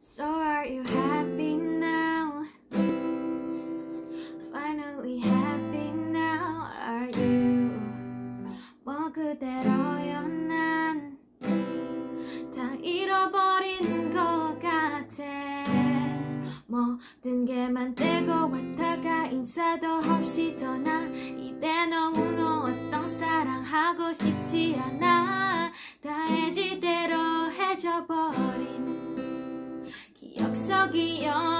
So are you happy now? Finally happy now are you? 뭐 그대로여 난 다 잃어버린 것 같아 모든 게 만들고 왔다가 인사도 없이 떠나 이제 너무너 어떤 사랑하고 싶지 않아 다 해지대로 해져버린 Pagiyang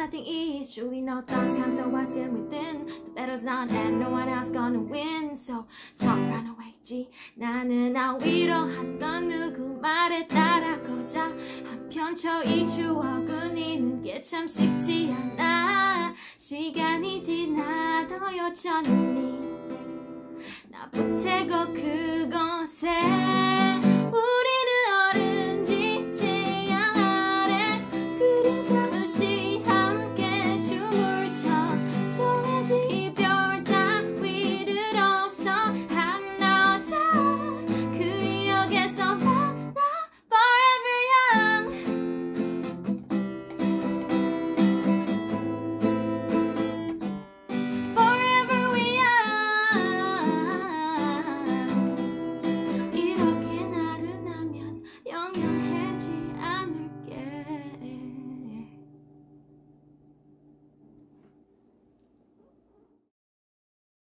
nothing is Truly no thoughts come so what's in within The battle's on and no one else gonna win So stop, run away, G 나는 나 위로했던 누구 말에 따라 거자 한편 저이 추억은 잊는 게 참 쉽지 않아 시간이 지나도 여전히 나 보태고 그곳에